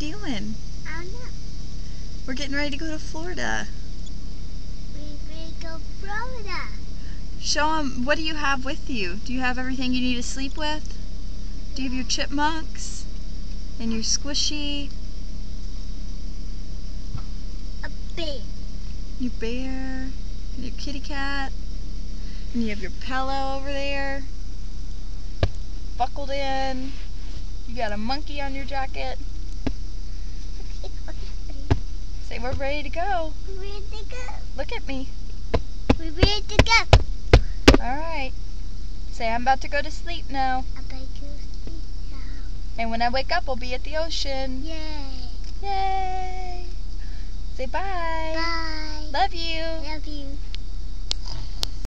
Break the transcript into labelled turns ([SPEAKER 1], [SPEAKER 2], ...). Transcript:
[SPEAKER 1] doing?
[SPEAKER 2] I don't know.
[SPEAKER 1] We're getting ready to go to Florida.
[SPEAKER 2] We will go Florida.
[SPEAKER 1] Show them, what do you have with you? Do you have everything you need to sleep with? Do you have your chipmunks? And your squishy?
[SPEAKER 2] A bear.
[SPEAKER 1] Your bear? And your kitty cat? And you have your pillow over there? Buckled in? You got a monkey on your jacket? We're ready to go.
[SPEAKER 2] We're ready to go.
[SPEAKER 1] Look at me.
[SPEAKER 2] We're ready to go.
[SPEAKER 1] Alright. Say I'm about to go to sleep now.
[SPEAKER 2] I'm bet you sleep now.
[SPEAKER 1] And when I wake up, I'll be at the ocean.
[SPEAKER 2] Yay.
[SPEAKER 1] Yay! Say bye.
[SPEAKER 2] Bye.
[SPEAKER 1] Love you.
[SPEAKER 2] Love you.